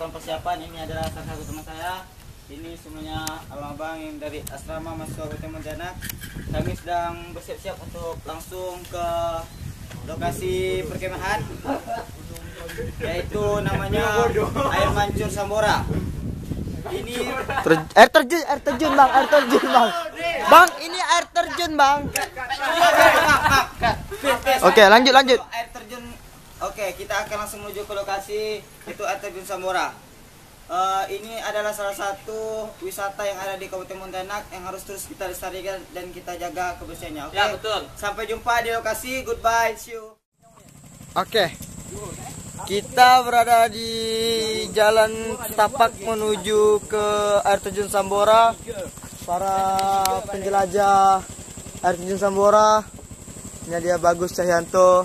melakukan persiapan. Ini adalah salah satu teman saya. Ini semuanya abang-abang yang dari asrama mahasiswa Kabupaten Pontianak. Kami sedang bersiap-siap untuk langsung ke lokasi perkemahan, yaitu namanya Air Mancur Sambora. Ini Ter- air terjun, air terjun bang, air terjun bang. Bang, ini air terjun bang. Oke, lanjut lanjut. Kita akan langsung menuju ke lokasi itu air terjun Sambora. Eh, ini adalah salah satu wisata yang ada di Kabupaten Pontianak yang harus terus kita lestarikan dan kita jaga kebersihannya. Oke. Ya, betul. Sampai jumpa di lokasi. Goodbye. See you. Oke. Kita berada di jalan tapak menuju ke air terjun Sambora. Para penjelajah air terjun Sambora. Ini dia Bagus Cahyanto.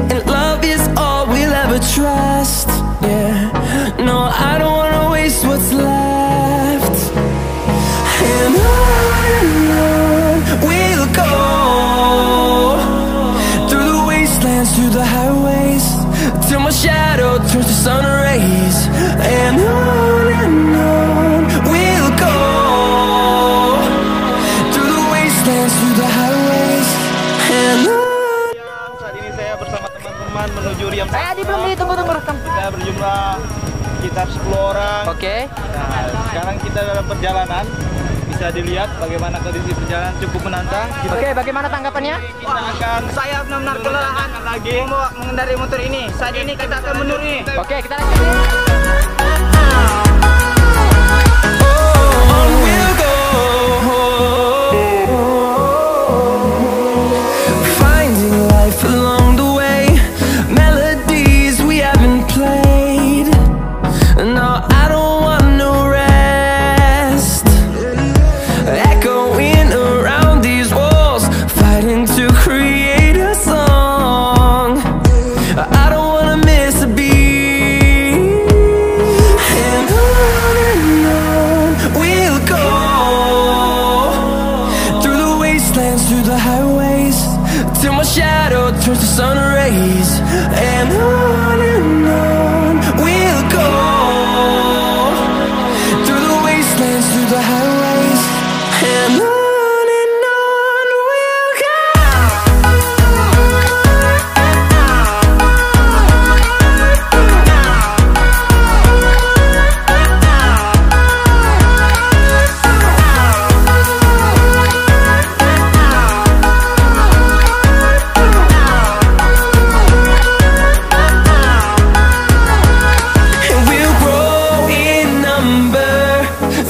Saat ini saya bersama teman-teman menuju Riam Eh, di belum ditunggu tunggu rekam. Kita berjumlah sekitar 10 orang. Oke. Nah, sekarang kita dalam perjalanan. Bisa dilihat bagaimana kondisi perjalanan cukup menantang. Kita, Oke, bagaimana tanggapannya? kita akan Saya benar-benar kelelahan lagi. membawa mengendarai motor ini. Saat ini kita akan mundur nih. Oke, kita lanjut.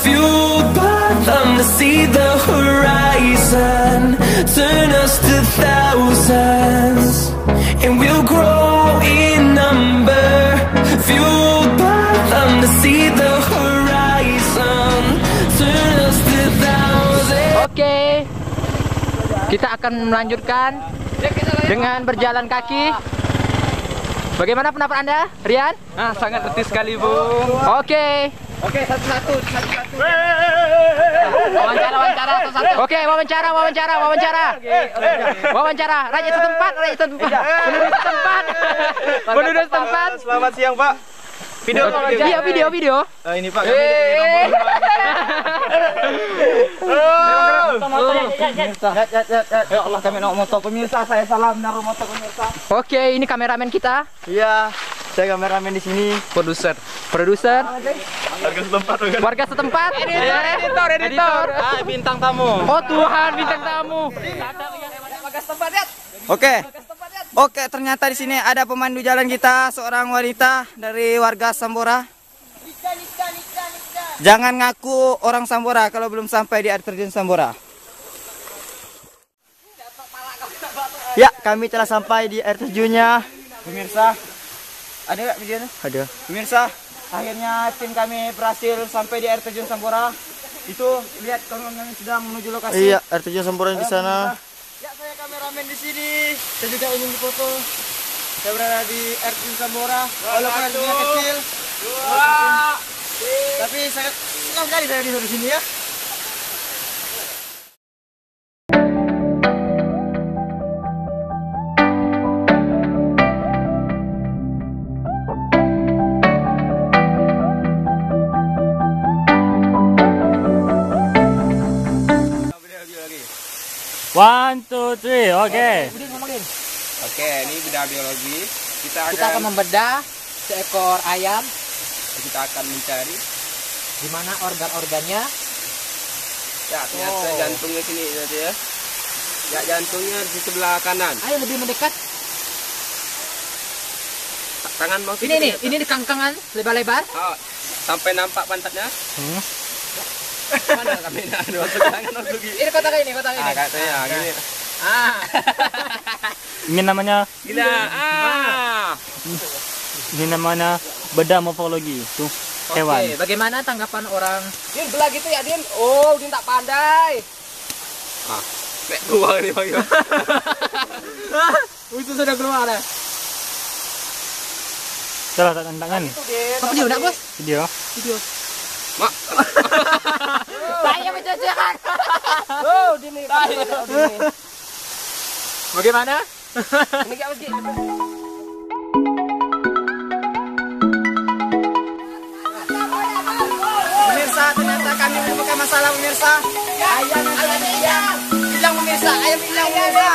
Fueled by them to see the horizon, turn us to thousands. And we'll grow in number, fueled by them to see the horizon, turn us to thousands. Oke. Kita akan melanjutkan dengan berjalan kaki. Bagaimana pendapat Anda, Rian? Ah, sangat letih sekali, Bung. Oke. Oke, satu-satu. Satu-satu. Wawancara, wawancara satu-satu. Oke, wawancara, wawancara, wawancara. Wawancara, raja setempat, raja setempat. Penduduk setempat. Penduduk setempat. Selamat siang, Pak. Video, Video, video, video. Eh, ini Pak, kami dari Ya Allah kami nak motor pemirsa. Saya salam naruh motor pemirsa. Oke, ini kameramen kita, Iya, saya kameramen di sini. produser. produser, Harga setempat, warga setempat. Editor, editor. Ah, bintang tamu. Oh Tuhan, bintang tamu. Oke. Oke, ternyata di sini ada pemandu jalan kita, seorang wanita dari warga Sambora. Jangan ngaku orang Sambora kalau belum sampai di air terjun Sambora. Ya, kami telah sampai di air terjunnya. Pemirsa, ada nggak videonya? Ada. Pemirsa, akhirnya tim kami berhasil sampai di air terjun Sambora. Itu lihat kawan kami sedang menuju lokasi. Iya, air terjun Sampurna di sana. Ya, saya kameramen di sini. Saya juga ingin difoto. Saya berada di air terjun Sambora. Walaupun air terjunnya kecil. Tapi sangat senang sekali saya di sini ya. One, two, three, oke. Ngomongin. Oke, ini bedah biologi. Kita akan, Kita akan membedah seekor ayam kita akan mencari. di mana organ-organnya. Ya, ternyata Oh. jantungnya sini tadi ya. Ya, jantungnya di sebelah kanan. Ayo lebih mendekat. Tangan bang Ini nih, ini di kangkangan lebar-lebar. Oh, sampai nampak pantatnya. Hmm. Mana tangan gigi. Ini kotak ini, kotak ini. Ah, katanya gini. Ah. Ini namanya Gila. Ah. ini namanya bedah morfologi. Tuh, hewan. Oke, bagaimana tanggapan orang? Din belah gitu ya, Din. Oh, Din tak pandai. Ah, nek gua nih bang. Itu sudah keluar ya. Salah tak tangan. Apa video nak bos? Video. Mak. Saya mencacakan. Oh. Bagaimana? Ini kayak? Pemirsa, ternyata kami menemukan masalah pemirsa. Ayam yang tadi hilang. Hilang pemirsa, ayam hilang pemirsa.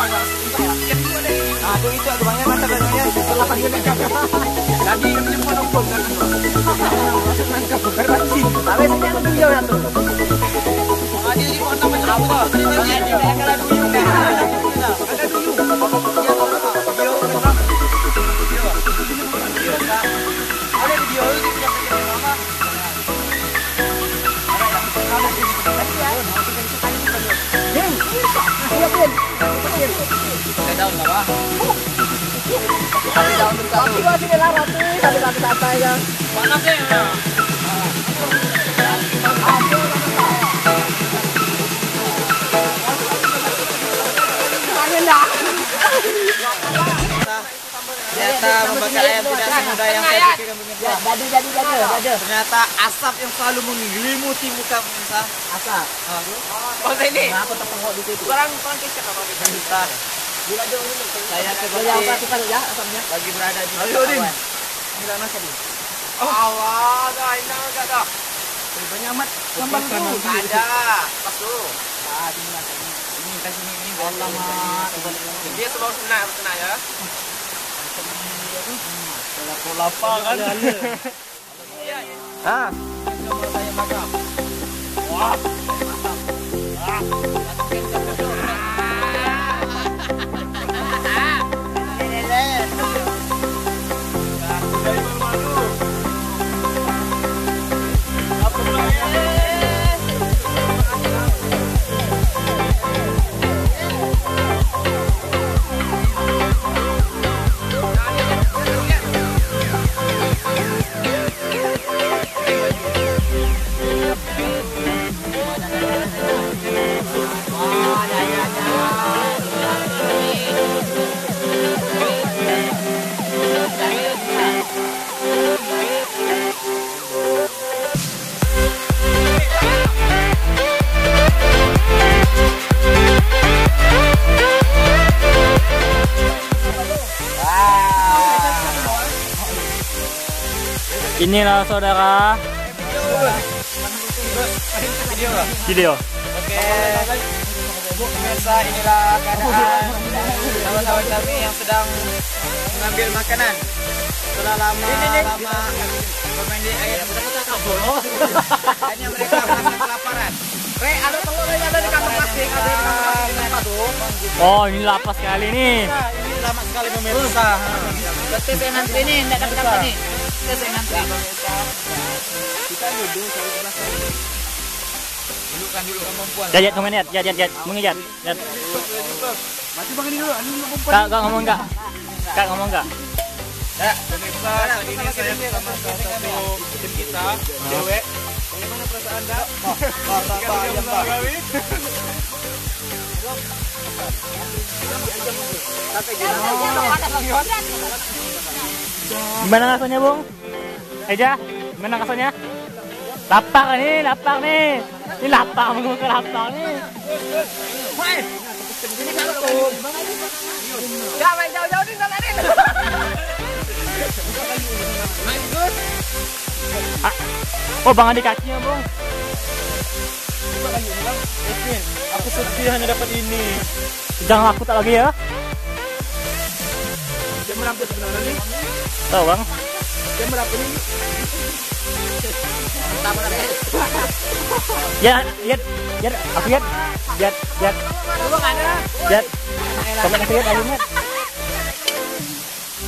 Tuh itu ada banyak mantap banyak. Setelah pagi nangkap. Lagi kan. Tapi sini ada dia di macam apa? Tapi gua sini lah roti, tapi tapi santai ya. Panas ya. Ternyata membakar ayam tidak semudah yang saya pikirkan pemirsa. Jadi jadi jadi jadi. Ternyata asap yang selalu mengelimuti muka pemirsa. Asap. Bang ini. Kenapa terpengok di situ? Kurang kurang kecil apa. Saya seperti ya lagi berada di Ayo, Din. Gila mas tadi. Awal dah, ini enggak dah. Banyak amat. Ada. Pas tu. Ah, ini ini. Ini kasih ini ini. Lama. Dia ya. Lapar kan? Ah. Inilah saudara video. Oke. Pemirsa inilah keadaan kami yang sedang mengambil makanan. Setelah lama lama bermain di air. Hanya mereka merasa kelaparan. Re, ada telur ada di kantong plastik, ada di kantong plastik apa? Oh, ini lapas sekali nih. Ini lama sekali pemirsa. Saya nanti ini, enggak dapat dapat nih. Nanti. Kita duduk kalau sebelah sana. Dudukkan dulu kemampuan. Jat, jat, komen jat, jat, jat, jat, ngomong jat, jat. Mati bang ini dulu, anu Kak, kak ngomong. Kak ngomong kak. Ya, Pemirsa, saat ini saya bersama salah satu tim kita, cewek. Bagaimana perasaan Anda? Pak, Pak, Pak, Pak. Gimana rasanya, Bung? Eja, gimana rasanya? Lapar nih, lapar nih. Ini lapar, mau ke lapar nih. Ya, main jauh-jauh di sana nih. Ah. Oh, bang di kakinya, Bung. Edwin, aku sedih hanya dapat ini. Jangan laku tak lagi ya. Jam berapa sebenarnya nih? Tahu, Bang? Berapa nih? Tak benar nih. Ya, lihat, lihat, aku lihat, lihat, lihat, Lu ada. lihat. Komen aku lihat, aku lihat.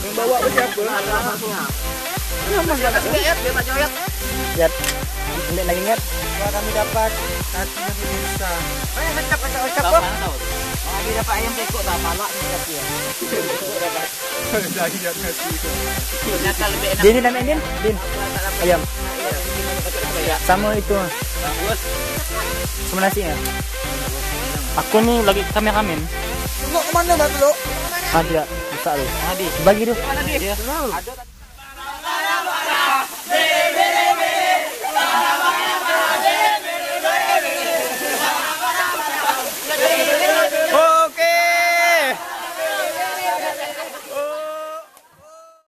Yang bawa siapa? Ada langsungnya. Lihat, dia tak lihat. Lihat. Lihat lagi lihat. Kami dapat Eh, teko ni ya. Ternyata lebih enak. Din, din, din, din, din. Ayam. Sama itu. Sama nasinya. Aku nih lagi kameramen. Lu ke mana, Mbak? Lu? Ah, tidak. Bisa. Adi. Bagi dulu. Ya. Ada